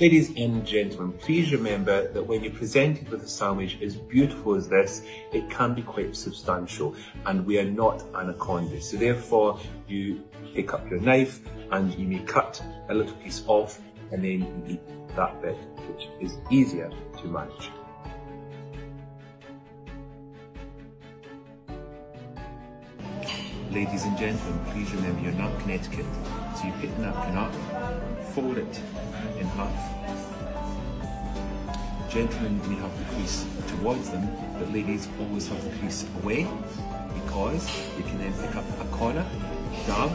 Ladies and gentlemen, please remember that when you're presented with a sandwich as beautiful as this, it can be quite substantial and we are not anacondas. So therefore, you pick up your knife and you may cut a little piece off and then you eat that bit, which is easier to manage. Ladies and gentlemen, please remember you're not Connecticut, So you pick the napkin up, fold it in half. Gentlemen may have the crease towards them, but ladies always have the crease away because you can then pick up a corner, dab,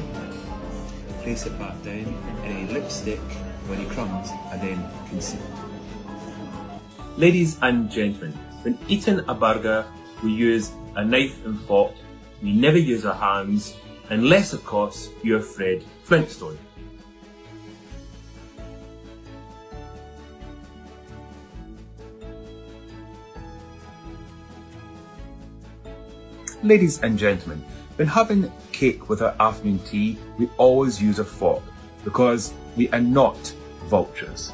place it back down in a lipstick with any crumbs and then conceal. Ladies and gentlemen, when eating a burger, we use a knife and fork we never use our hands, unless of course you're Fred Flintstone. Ladies and gentlemen, when having cake with our afternoon tea, we always use a fork because we are not vultures.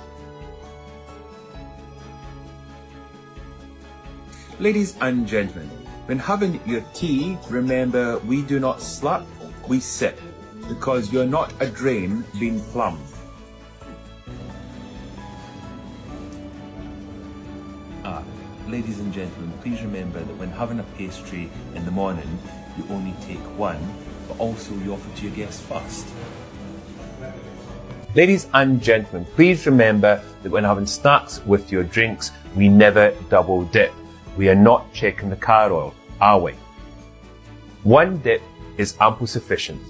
Ladies and gentlemen, when having your tea, remember we do not slap, we sip, because you're not a drain being plumbed. Ah, ladies and gentlemen, please remember that when having a pastry in the morning, you only take one, but also you offer to your guests first. Ladies and gentlemen, please remember that when having snacks with your drinks, we never double dip. We are not checking the car oil are we? One dip is ample sufficient.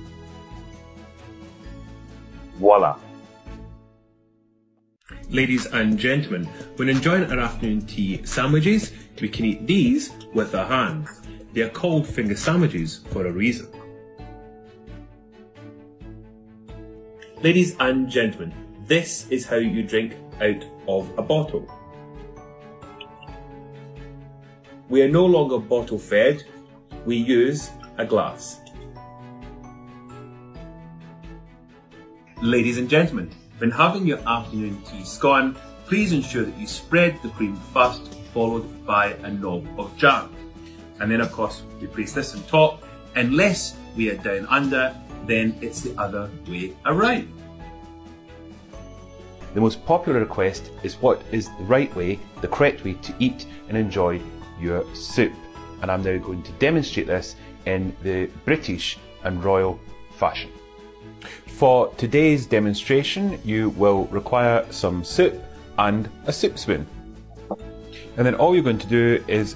Voila. Ladies and gentlemen, when enjoying our afternoon tea sandwiches, we can eat these with our hands. They are called finger sandwiches for a reason. Ladies and gentlemen, this is how you drink out of a bottle. We are no longer bottle fed, we use a glass. Ladies and gentlemen, when having your afternoon tea scone, please ensure that you spread the cream first, followed by a knob of jam. And then of course, we place this on top. Unless we are down under, then it's the other way around. The most popular request is what is the right way, the correct way to eat and enjoy your soup. And I'm now going to demonstrate this in the British and Royal fashion. For today's demonstration, you will require some soup and a soup spoon. And then all you're going to do is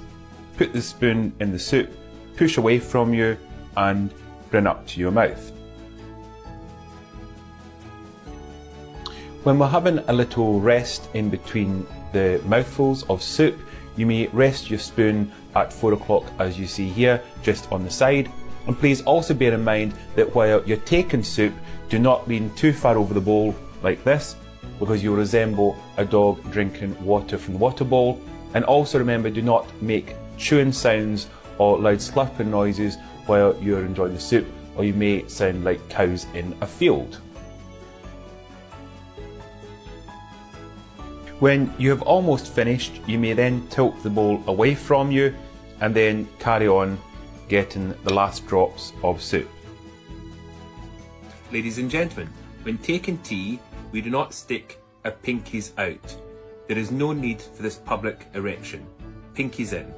put the spoon in the soup, push away from you, and bring up to your mouth. When we're having a little rest in between the mouthfuls of soup, you may rest your spoon at 4 o'clock as you see here, just on the side. And please also bear in mind that while you're taking soup, do not lean too far over the bowl like this, because you'll resemble a dog drinking water from the water bowl. And also remember, do not make chewing sounds or loud slurping noises while you're enjoying the soup, or you may sound like cows in a field. When you have almost finished, you may then tilt the bowl away from you and then carry on getting the last drops of soup. Ladies and gentlemen, when taking tea, we do not stick our pinkies out. There is no need for this public erection. Pinkies in.